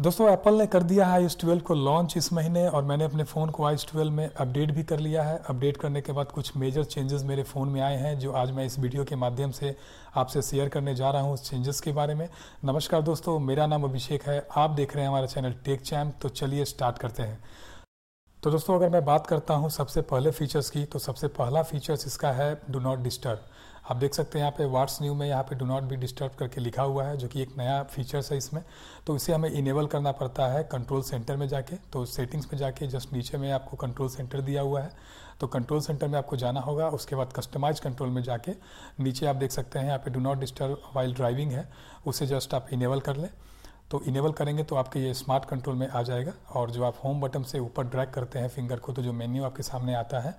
दोस्तों एप्पल ने कर दिया है आई ट्वेल्व को लॉन्च इस महीने और मैंने अपने फ़ोन को आई ट्वेल्व में अपडेट भी कर लिया है। अपडेट करने के बाद कुछ मेजर चेंजेस मेरे फ़ोन में आए हैं, जो आज मैं इस वीडियो के माध्यम से आपसे शेयर करने जा रहा हूँ उस चेंजेस के बारे में। नमस्कार दोस्तों, मेरा नाम अभिषेक है। आप देख रहे हैं हमारा चैनल टेक चैम तो चलिए स्टार्ट करते हैं। तो दोस्तों, अगर मैं बात करता हूँ सबसे पहले फीचर्स की तो सबसे पहला फीचर्स इसका है डू नॉट डिस्टर्ब आप देख सकते हैं यहाँ पे वाट्स न्यू में यहाँ पे डू नॉट बी डिस्टर्ब करके लिखा हुआ है, जो कि एक नया फीचर्स है इसमें। तो इसे हमें इनेबल करना पड़ता है कंट्रोल सेंटर में जाके। तो सेटिंग्स में जाके जस्ट नीचे में आपको कंट्रोल सेंटर दिया हुआ है। तो कंट्रोल सेंटर में आपको जाना होगा, उसके बाद कस्टमाइज कंट्रोल में जाके। नीचे आप देख सकते हैं यहाँ पे do not disturb while driving है, उसे जस्ट आप इनेबल कर लें। तो इनेबल करेंगे तो आपके ये स्मार्ट कंट्रोल में आ जाएगा। और जो आप होम बटन से ऊपर ड्रैग करते हैं फिंगर को तो जो मेन्यू आपके सामने आता है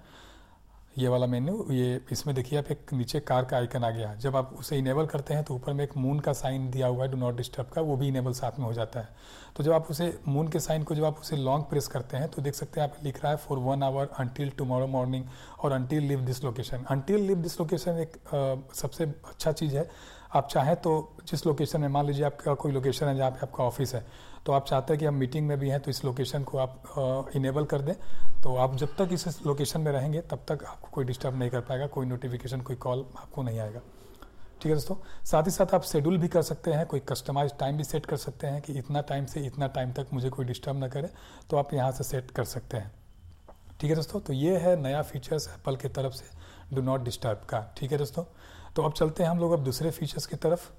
ये वाला मेन्यू ये इसमें देखिए आप एक नीचे कार का आइकन आ गया। जब आप उसे इनेबल करते हैं तो ऊपर में एक मून का साइन दिया हुआ है डू नॉट डिस्टर्ब का वो भी इनेबल साथ में हो जाता है। तो जब आप उसे मून के साइन को जब आप उसे लॉन्ग प्रेस करते हैं तो देख सकते हैं आप लिख रहा है for one hour until tomorrow morning और until leave this location until leave this location एक आ, सबसे अच्छा चीज़ है। आप चाहें तो जिस लोकेशन में मान लीजिए आपका कोई लोकेशन है जहाँ पे आपका ऑफ़िस है तो आप चाहते हैं कि हम मीटिंग में भी हैं तो इस लोकेशन को आप इनेबल कर दें। तो आप जब तक इस लोकेशन में रहेंगे, तब तक आपको कोई डिस्टर्ब नहीं कर पाएगा, कोई नोटिफिकेशन कोई कॉल आपको नहीं आएगा। ठीक है दोस्तों? साथ ही साथ आप शेड्यूल भी कर सकते हैं, कोई कस्टमाइज टाइम भी सेट कर सकते हैं कि इतना टाइम से इतना टाइम तक मुझे कोई डिस्टर्ब ना करे तो आप यहाँ से सेट कर सकते हैं। ठीक है दोस्तों? तो ये है नया फीचर्स एप्पल की तरफ़ से डू नॉट डिस्टर्ब का। ठीक है दोस्तों? तो अब चलते हैं हम लोग अब दूसरे फीचर्स की तरफ़।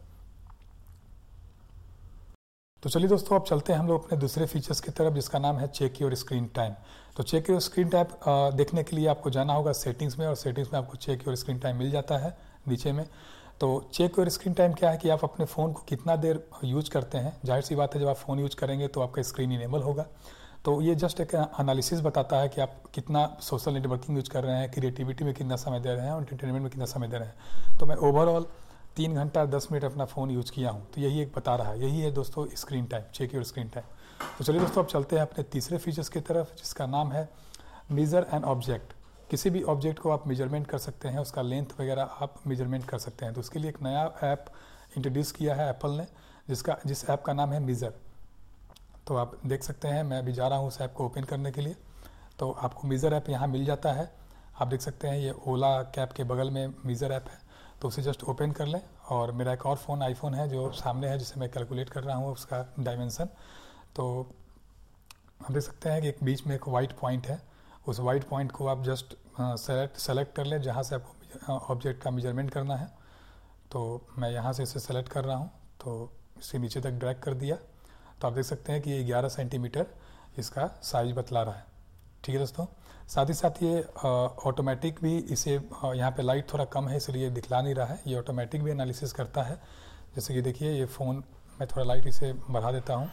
तो चलिए दोस्तों, अब चलते हैं हम लोग अपने दूसरे फीचर्स की तरफ़, जिसका नाम है चेक योर स्क्रीन टाइम तो चेक योर स्क्रीन टाइम देखने के लिए आपको जाना होगा सेटिंग्स में, और सेटिंग्स में आपको चेक योर स्क्रीन टाइम मिल जाता है नीचे में. तो चेक योर स्क्रीन टाइम क्या है कि आप अपने फ़ोन को कितना देर यूज़ करते हैं? ज़ाहिर सी बात है, जब आप फ़ोन यूज़ करेंगे तो आपका स्क्रीन इनेबल होगा. तो ये जस्ट एक एनालिसिस बताता है कि आप कितना सोशल नेटवर्किंग यूज़ कर रहे हैं क्रिएटिविटी में कितना समय दे रहे हैं, और एंटरटेनमेंट में कितना समय दे रहे हैं. तो मैं ओवरऑल तीन घंटा, दस मिनट अपना फ़ोन यूज़ किया हूँ तो यही एक बता रहा है। यही है दोस्तों screen time check your screen time तो चलिए दोस्तों, अब चलते हैं अपने तीसरे फीचर्स की तरफ़, जिसका नाम है मेज़र एंड ऑब्जेक्ट किसी भी ऑब्जेक्ट को आप मेज़रमेंट कर सकते हैं, उसका लेंथ वगैरह आप मेज़रमेंट कर सकते हैं। तो उसके लिए एक नया ऐप इंट्रोड्यूस किया है एप्पल ने, जिसका, जिस ऐप का नाम है मीज़र तो आप देख सकते हैं, मैं अभी जा रहा हूँ उस ऐप को ओपन करने के लिए। तो आपको मीज़र ऐप यहाँ मिल जाता है। आप देख सकते हैं, ये ओला कैब के बगल में मीज़र ऐप है। तो उसे जस्ट ओपन कर लें और मेरा एक और फ़ोन आईफोन है जो सामने है, जिसे मैं कैलकुलेट कर रहा हूँ, उसका डायमेंसन तो हम देख सकते हैं कि एक बीच में एक वाइट पॉइंट है। उस वाइट पॉइंट को आप जस्ट सेलेक्ट सेलेक्ट कर लें जहाँ से आपको ऑब्जेक्ट का मेज़रमेंट करना है। तो मैं यहाँ से इसे सेलेक्ट कर रहा हूँ। तो इसके नीचे तक ड्रैग कर दिया। तो आप देख सकते हैं कि ये 11 सेंटीमीटर इसका साइज़ बतला रहा है। ठीक है दोस्तों? साथ ही साथ ये ऑटोमेटिक भी इसे यहाँ पे लाइट थोड़ा कम है, इसलिए दिखला नहीं रहा है। ये ऑटोमेटिक भी एनालिसिस करता है। जैसे कि देखिए, ये फ़ोन मैं थोड़ा लाइट इसे बढ़ा देता हूँ।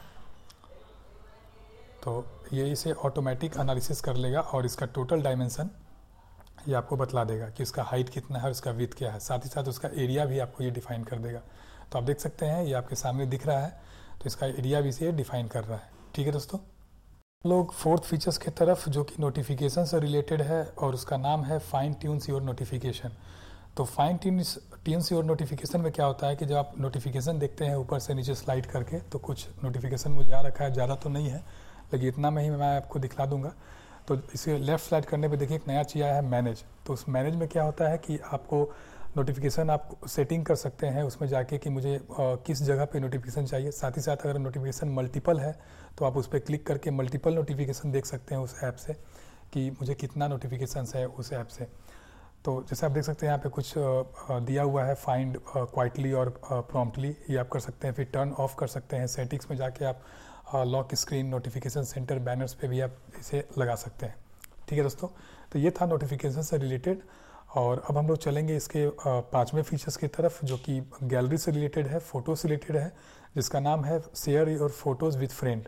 तो ये इसे ऑटोमेटिक एनालिसिस कर लेगा और इसका टोटल डायमेंसन ये आपको बतला देगा कि इसका हाइट कितना है और इसका विथ क्या है। साथ ही साथ उसका एरिया भी आपको ये डिफाइन कर देगा। तो आप देख सकते हैं, ये आपके सामने दिख रहा है तो इसका एरिया भी इसे डिफाइन कर रहा है। ठीक है दोस्तों? लोग फोर्थ फीचर्स की तरफ़, जो कि नोटिफिकेशन से रिलेटेड है और उसका नाम है फाइन ट्यून्स योर नोटिफिकेशन तो fine tunes tunes your notification में क्या होता है कि जब आप नोटिफिकेशन देखते हैं ऊपर से नीचे स्लाइड करके तो कुछ नोटिफिकेशन मुझे आ रखा है, ज़्यादा तो नहीं है, लेकिन इतना में ही मैं आपको दिखला दूँगा। तो इसे लेफ़्ट स्लाइड करने पे देखिए, एक नया चीज़ आया है मैनेज तो उस मैनेज में क्या होता है कि आपको नोटिफिकेशन आप सेटिंग कर सकते हैं उसमें जाके कि मुझे आ, किस जगह पे नोटिफिकेशन चाहिए। साथ ही साथ अगर नोटिफिकेशन मल्टीपल है तो आप उस पर क्लिक करके मल्टीपल नोटिफिकेशन देख सकते हैं उस ऐप से कि मुझे कितना नोटिफिकेशन है उस ऐप से। तो जैसे आप देख सकते हैं यहाँ पे कुछ दिया हुआ है फाइंड क्वाइटली और प्रॉम्प्टली ये आप कर सकते हैं फिर टर्न ऑफ़ कर सकते हैं। सेटिंग्स में जाके आप lock screen notification centre banners पे भी आप इसे लगा सकते हैं। ठीक है दोस्तों? तो ये था नोटिफिकेशन से रिलेटेड और अब हम लोग चलेंगे इसके पाँचवें फीचर्स की तरफ़, जो कि गैलरी से रिलेटेड है फ़ोटो से रिलेटेड है, जिसका नाम है share your photos with friend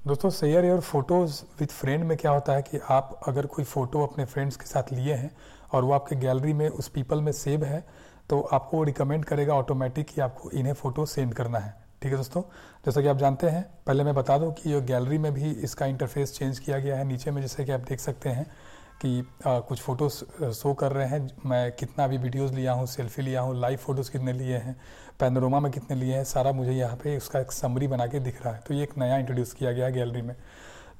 दोस्तों share your photos with friend में क्या होता है कि आप अगर कोई फ़ोटो अपने फ्रेंड्स के साथ लिए हैं और वो आपके गैलरी में, उस पीपल में सेव है तो आपको रिकमेंड करेगा ऑटोमेटिक कि आपको इन्हें फ़ोटो सेंड करना है। ठीक है दोस्तों? जैसा कि आप जानते हैं, पहले मैं बता दूँ कि ये गैलरी में भी इसका इंटरफेस चेंज किया गया है। नीचे में जैसे कि आप देख सकते हैं कि आ, कुछ फ़ोटोज़ शो कर रहे हैं। मैं कितना अभी वीडियोस लिया हूँ सेल्फी लिया हूँ लाइव फ़ोटोज़ कितने लिए हैं पैनोरमा में कितने लिए हैं सारा मुझे यहाँ पे उसका एक समरी बना के दिख रहा है। तो ये एक नया इंट्रोड्यूस किया गया है गैलरी में।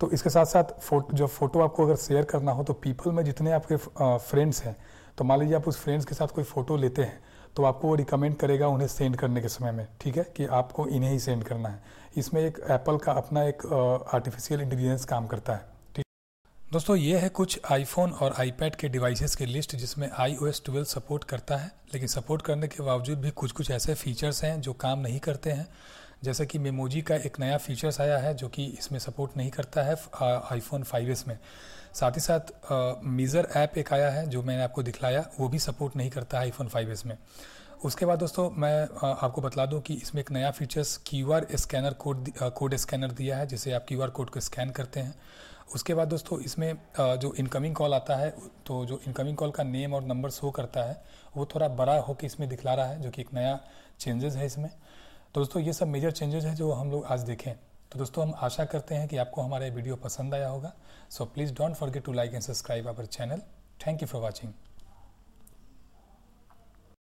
तो इसके साथ साथ फ़ोटो जो फ़ोटो आपको अगर शेयर करना हो तो पीपल में जितने आपके फ्रेंड्स हैं तो मान लीजिए आप उस फ्रेंड्स के साथ कोई फ़ोटो लेते हैं तो आपको वो रिकमेंड करेगा उन्हें सेंड करने के समय में ठीक है? कि आपको इन्हें ही सेंड करना है। इसमें एक एप्पल का अपना एक आर्टिफिशियल इंटेलिजेंस काम करता है। दोस्तों, ये है कुछ आईफोन और आईपैड के डिवाइसेस की लिस्ट जिसमें I O S twelve support करता है। लेकिन सपोर्ट करने के बावजूद भी कुछ कुछ ऐसे फीचर्स हैं जो काम नहीं करते हैं। जैसे कि मेमोजी का एक नया फीचर्स आया है जो कि इसमें सपोर्ट नहीं करता है आईफोन फाइव एस में। साथ ही साथ मीज़र ऐप एक आया है जो मैंने आपको दिखलाया, वो भी सपोर्ट नहीं करता है आईफोन फाइव एस में। उसके बाद दोस्तों, मैं आपको बतला दूँ कि इसमें एक नया features Q R scanner code code scanner दिया है, जिसे आप क्यू आर कोड को स्कैन करते हैं। उसके बाद दोस्तों, इसमें जो इनकमिंग कॉल आता है तो जो इनकमिंग कॉल का नेम और नंबर शो करता है, वो थोड़ा बड़ा होकर इसमें दिखला रहा है, जो कि एक नया चेंजेस है इसमें। तो दोस्तों, ये सब मेजर चेंजेस है जो हम लोग आज देखें। तो दोस्तों, हम आशा करते हैं कि आपको हमारा वीडियो पसंद आया होगा। So please don't forget to like and subscribe our channel thank you for watching